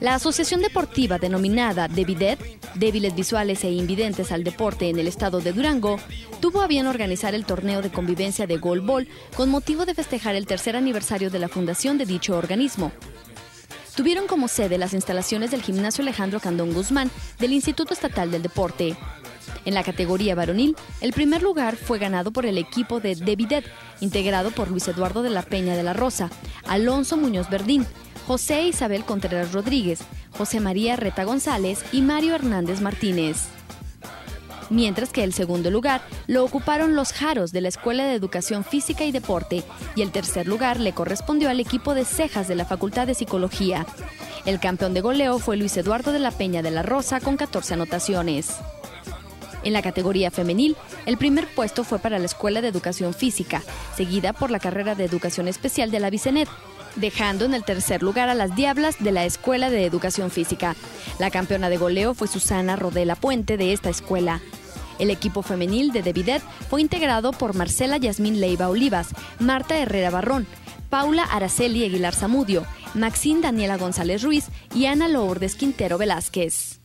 La asociación deportiva denominada Devidet, Débiles Visuales e Invidentes al Deporte en el estado de Durango, tuvo a bien organizar el torneo de convivencia de golbol con motivo de festejar el tercer aniversario de la fundación de dicho organismo. Tuvieron como sede las instalaciones del gimnasio Alejandro Candón Guzmán del Instituto Estatal del Deporte. En la categoría varonil, el primer lugar fue ganado por el equipo de Devidet, integrado por Luis Eduardo de la Peña de la Rosa, Alonso Muñoz Verdín, José Isabel Contreras Rodríguez, José María Reta González y Mario Hernández Martínez. Mientras que el segundo lugar lo ocuparon los Jaros de la Escuela de Educación Física y Deporte y el tercer lugar le correspondió al equipo de Cejas de la Facultad de Psicología. El campeón de goleo fue Luis Eduardo de la Peña de la Rosa con 14 anotaciones. En la categoría femenil, el primer puesto fue para la Escuela de Educación Física, seguida por la carrera de Educación Especial de la Vicenet, dejando en el tercer lugar a las Diablas de la Escuela de Educación Física. La campeona de goleo fue Susana Rodela Puente de esta escuela. El equipo femenil de Devidet fue integrado por Marcela Yasmín Leiva Olivas, Marta Herrera Barrón, Paula Araceli Aguilar Zamudio, Maxine Daniela González Ruiz y Ana Lourdes Quintero Velázquez.